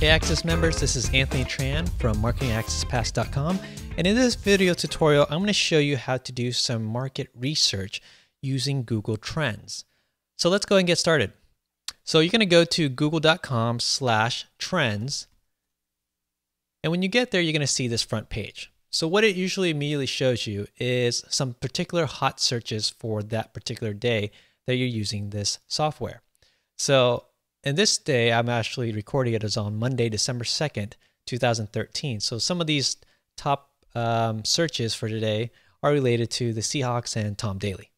Hey Access members, this is Anthony Tran from MarketingAccessPass.com and in this video tutorial I'm going to show you how to do some market research using Google Trends. So let's go and get started. So you're going to go to google.com slash trends and when you get there you're going to see this front page. So what it usually immediately shows you is some particular hot searches for that particular day that you're using this software. So in this day, I'm actually recording it as on Monday, December 2nd, 2013. So some of these top um, searches for today are related to the Seahawks and Tom Daley.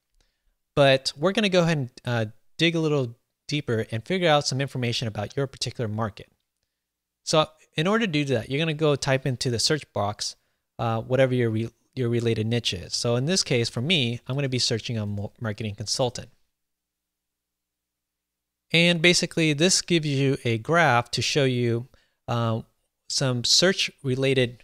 But we're going to go ahead and uh, dig a little deeper and figure out some information about your particular market. So in order to do that, you're going to go type into the search box uh, whatever your, re your related niche is. So in this case, for me, I'm going to be searching on marketing consultant. And basically, this gives you a graph to show you uh, some search related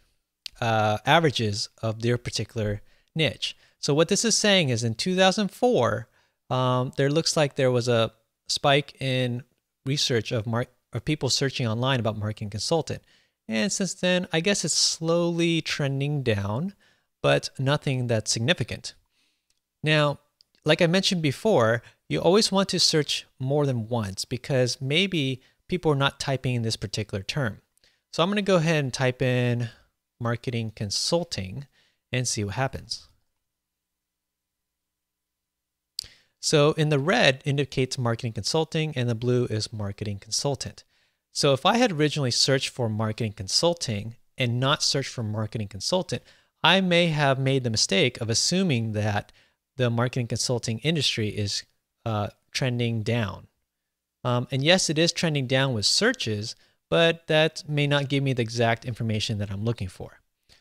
uh, averages of their particular niche. So, what this is saying is in 2004, um, there looks like there was a spike in research of, mar- of people searching online about marketing consultant. And since then, I guess it's slowly trending down, but nothing that's significant. Now, like I mentioned before, you always want to search more than once because maybe people are not typing in this particular term. So I'm going to go ahead and type in marketing consulting and see what happens. So in the red indicates marketing consulting and the blue is marketing consultant. So if I had originally searched for marketing consulting and not searched for marketing consultant, I may have made the mistake of assuming that the marketing consulting industry is uh, trending down. Um, and yes, it is trending down with searches, but that may not give me the exact information that I'm looking for.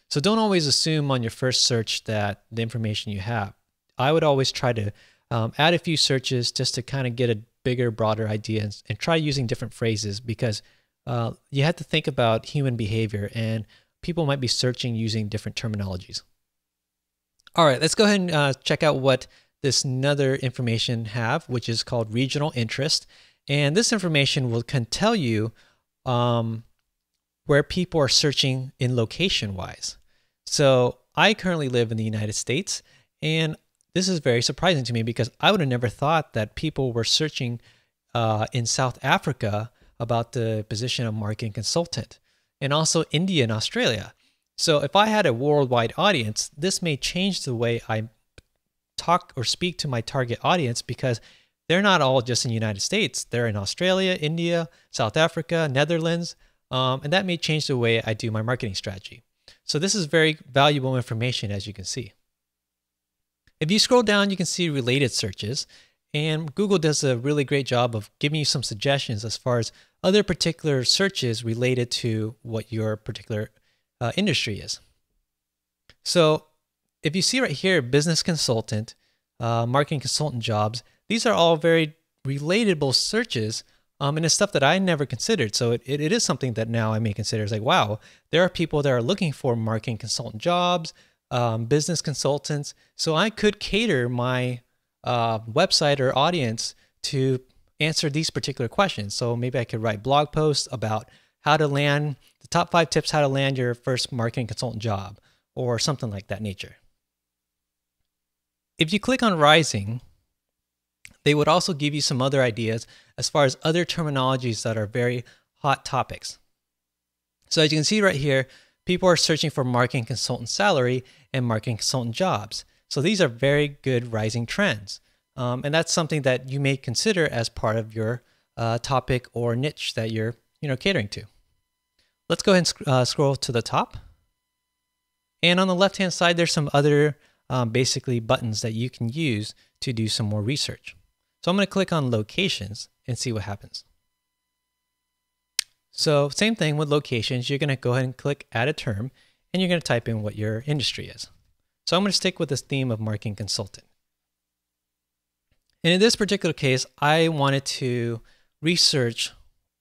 So don't always assume on your first search that the information you have. I would always try to um, add a few searches just to kind of get a bigger, broader idea and, and try using different phrases because uh, you have to think about human behavior and people might be searching using different terminologies. All right, let's go ahead and uh, check out what this another information have, which is called regional interest. And this information will can tell you um, where people are searching in location wise. So I currently live in the United States, and this is very surprising to me because I would have never thought that people were searching uh, in South Africa about the position of marketing consultant, and also India and Australia. So if I had a worldwide audience, this may change the way I talk or speak to my target audience because they're not all just in the United States. They're in Australia, India, South Africa, Netherlands, um, and that may change the way I do my marketing strategy. So this is very valuable information as you can see. If you scroll down, you can see related searches, and Google does a really great job of giving you some suggestions as far as other particular searches related to what your particular uh, industry is. So if you see right here, business consultant, uh, marketing consultant jobs, these are all very relatable searches. Um, and it's stuff that I never considered. So it, it, it is something that now I may consider. It's like, wow, there are people that are looking for marketing consultant jobs, um, business consultants. So I could cater my uh, website or audience to answer these particular questions. So maybe I could write blog posts about how to land the top five tips how to land your first marketing consultant job or something like that nature. If you click on Rising, they would also give you some other ideas as far as other terminologies that are very hot topics. So as you can see right here, people are searching for marketing consultant salary and marketing consultant jobs. So these are very good rising trends. Um, and that's something that you may consider as part of your uh, topic or niche that you're you know, catering to. Let's go ahead and sc uh, scroll to the top. And on the left-hand side, there's some other um, basically buttons that you can use to do some more research. So I'm going to click on locations and see what happens. So same thing with locations, you're going to go ahead and click add a term and you're going to type in what your industry is. So I'm going to stick with this theme of marketing consultant. And in this particular case, I wanted to research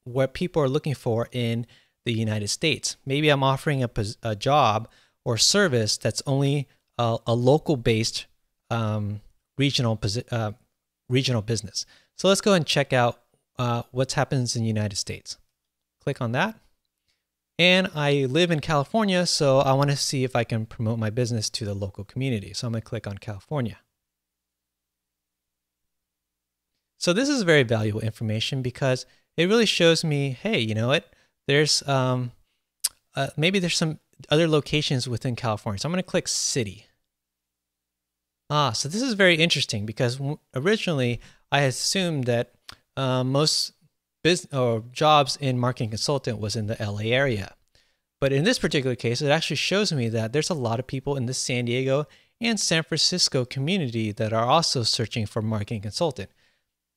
what people are looking for in the United States. Maybe I'm offering a, a job or service that's only a, a local based um, regional uh, regional business. So let's go and check out uh, what happens in the United States. Click on that. And I live in California, so I want to see if I can promote my business to the local community. So I'm going to click on California. So this is very valuable information because it really shows me, hey, you know what? There's um, uh, maybe there's some other locations within California. So I'm going to click city. Ah, so this is very interesting because originally I assumed that uh, most business or jobs in marketing consultant was in the LA area. But in this particular case, it actually shows me that there's a lot of people in the San Diego and San Francisco community that are also searching for marketing consultant.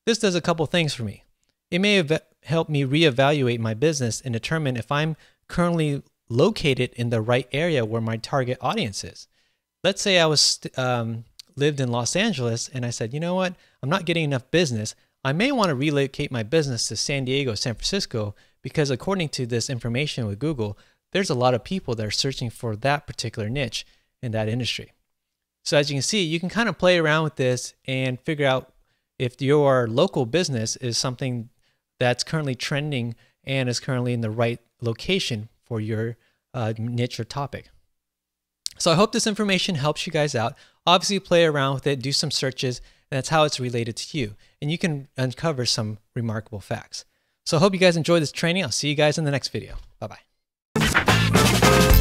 This does a couple things for me. It may helped me reevaluate my business and determine if I'm currently located in the right area where my target audience is. Let's say I was um, lived in Los Angeles and I said, you know what, I'm not getting enough business. I may want to relocate my business to San Diego, San Francisco, because according to this information with Google, there's a lot of people that are searching for that particular niche in that industry. So as you can see, you can kind of play around with this and figure out if your local business is something that's currently trending and is currently in the right location for your uh, niche or topic. So I hope this information helps you guys out. Obviously, play around with it, do some searches, and that's how it's related to you. And you can uncover some remarkable facts. So I hope you guys enjoyed this training. I'll see you guys in the next video. Bye bye.